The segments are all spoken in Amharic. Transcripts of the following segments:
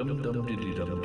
dum dum diddy dum.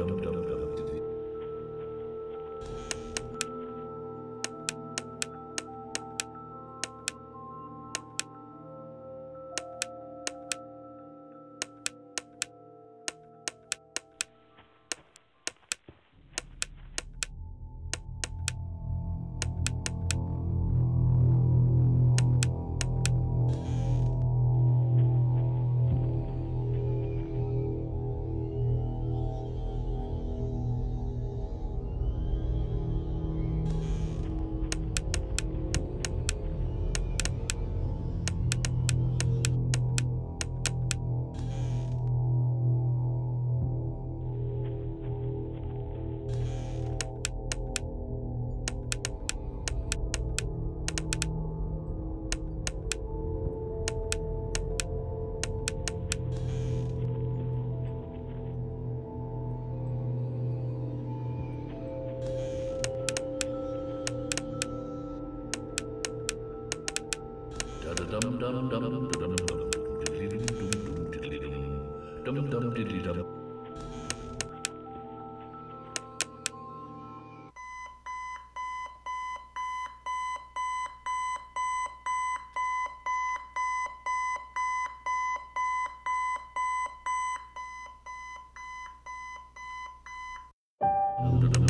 dum dum